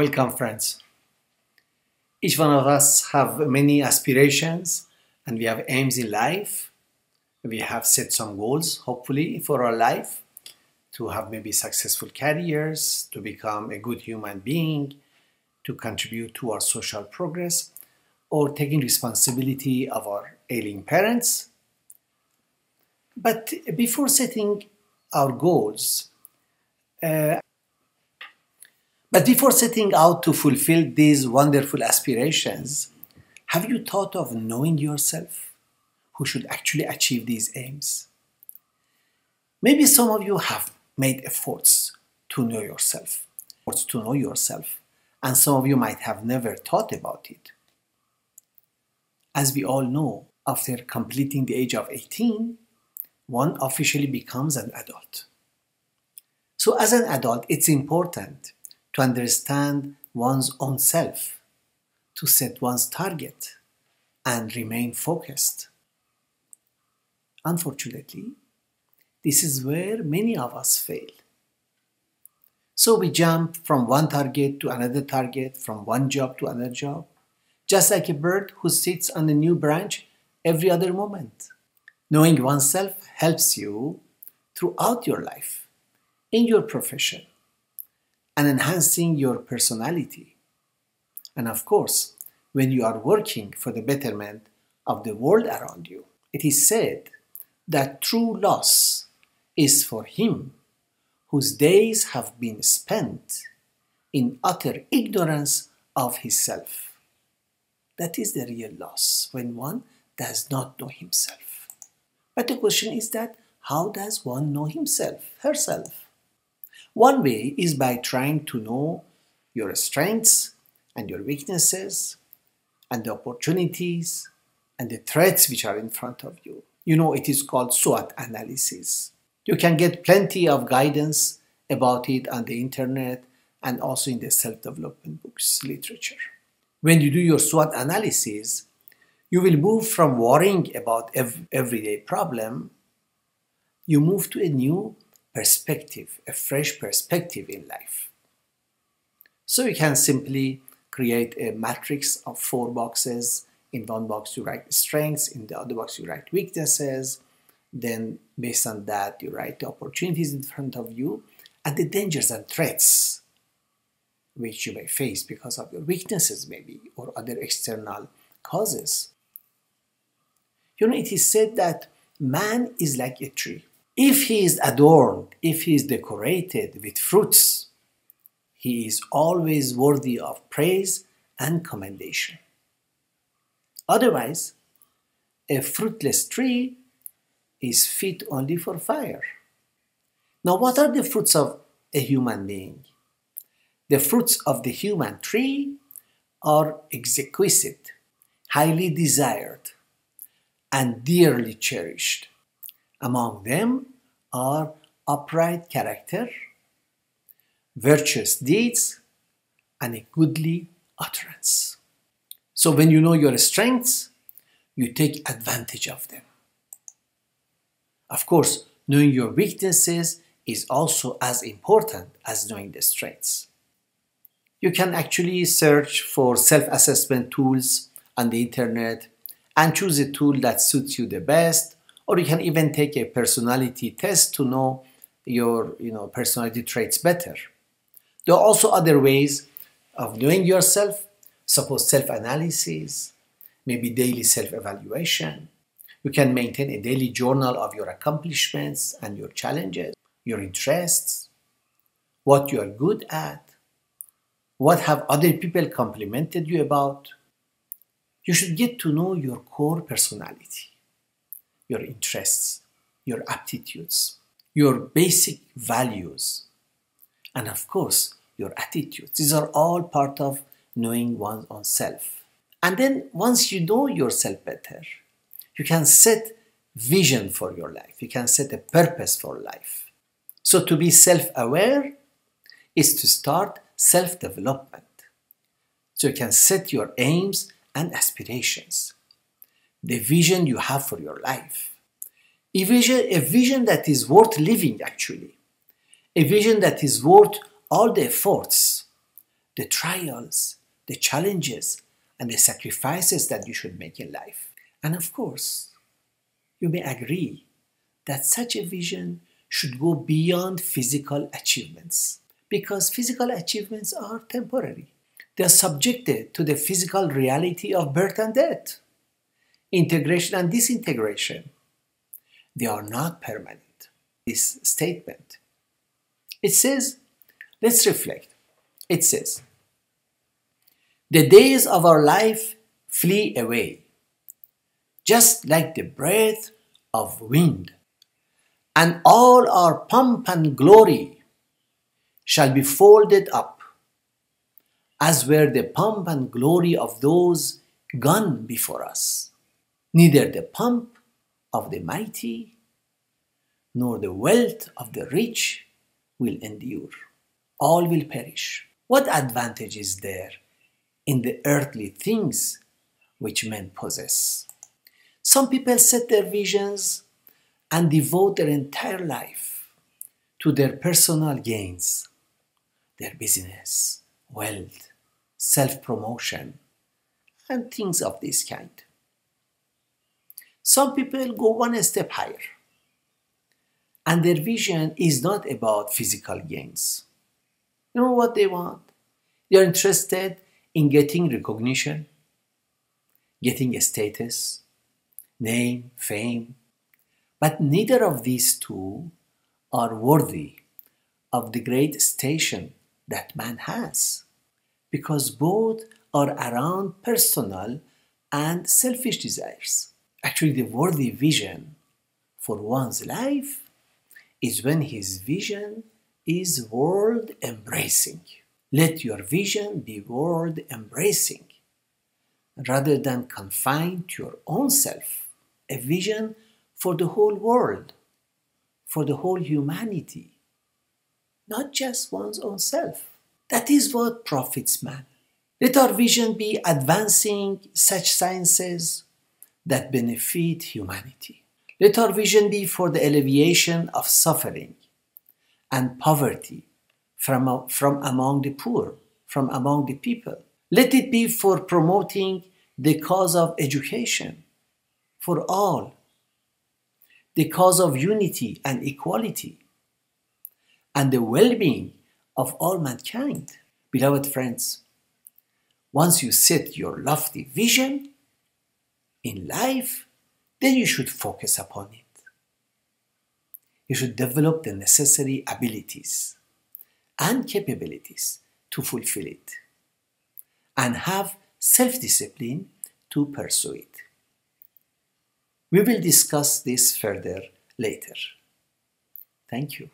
Welcome, friends. Each one of us have many aspirations and we have aims in life. We have set some goals, hopefully, for our life to have maybe successful careers, to become a good human being, to contribute to our social progress, or taking responsibility of our ailing parents. But before setting our goals, uh, but before setting out to fulfill these wonderful aspirations, have you thought of knowing yourself who should actually achieve these aims? Maybe some of you have made efforts to know yourself, efforts to know yourself, and some of you might have never thought about it. As we all know, after completing the age of 18, one officially becomes an adult. So, as an adult, it's important to understand one's own self, to set one's target, and remain focused. Unfortunately, this is where many of us fail. So we jump from one target to another target, from one job to another job, just like a bird who sits on a new branch every other moment. Knowing oneself helps you throughout your life, in your profession, and enhancing your personality. And of course, when you are working for the betterment of the world around you, it is said that true loss is for him whose days have been spent in utter ignorance of his self. That is the real loss when one does not know himself. But the question is that how does one know himself, herself? One way is by trying to know your strengths and your weaknesses and the opportunities and the threats which are in front of you. You know, it is called SWOT analysis. You can get plenty of guidance about it on the internet and also in the self development books literature. When you do your SWOT analysis, you will move from worrying about every everyday problem, you move to a new perspective, a fresh perspective in life. So you can simply create a matrix of four boxes. In one box, you write strengths, in the other box, you write weaknesses. Then, based on that, you write the opportunities in front of you and the dangers and threats which you may face because of your weaknesses, maybe, or other external causes. You know, it is said that man is like a tree. If he is adorned, if he is decorated with fruits, he is always worthy of praise and commendation. Otherwise, a fruitless tree is fit only for fire. Now, what are the fruits of a human being? The fruits of the human tree are exquisite, highly desired, and dearly cherished. Among them are upright character, virtuous deeds, and a goodly utterance. So when you know your strengths, you take advantage of them. Of course, knowing your weaknesses is also as important as knowing the strengths. You can actually search for self assessment tools on the internet and choose a tool that suits you the best or you can even take a personality test to know your you know personality traits better. There are also other ways of knowing yourself suppose self-analysis maybe daily self-evaluation. You can maintain a daily journal of your accomplishments and your challenges your interests what you are good at what have other people complimented you about. You should get to know your core personality your interests, your aptitudes, your basic values, and of course, your attitudes. These are all part of knowing one's own self. And then once you know yourself better, you can set vision for your life. You can set a purpose for life. So to be self-aware is to start self-development. So you can set your aims and aspirations the vision you have for your life. A vision, a vision that is worth living, actually. A vision that is worth all the efforts the trials, the challenges, and the sacrifices that you should make in life. And of course, you may agree that such a vision should go beyond physical achievements because physical achievements are temporary. They are subjected to the physical reality of birth and death, integration and disintegration. They are not permanent. This statement. It says, let's reflect. It says, the days of our life flee away, just like the breath of wind, and all our pomp and glory shall be folded up, as were the pomp and glory of those gone before us. Neither the pomp of the mighty nor the wealth of the rich will endure. All will perish. What advantage is there in the earthly things which men possess? Some people set their visions and devote their entire life to their personal gains, their business, wealth, self promotion, and things of this kind. Some people go one step higher, and their vision is not about physical gains. You know what they want? They're interested in getting recognition, getting a status, name, fame, but neither of these two are worthy of the great station that man has, because both are around personal and selfish desires. Actually, the worthy vision for one's life is when his vision is world embracing. Let your vision be world embracing rather than confined to your own self. A vision for the whole world, for the whole humanity, not just one's own self. That is what profits man. Let our vision be advancing such sciences that benefit humanity. Let our vision be for the alleviation of suffering and poverty from, from among the poor, from among the people. Let it be for promoting the cause of education for all the cause of unity and equality and the well being of all mankind. Beloved friends, once you set your lofty vision in life, then you should focus upon it. You should develop the necessary abilities and capabilities to fulfill it and have self discipline to pursue it. We will discuss this further later. Thank you.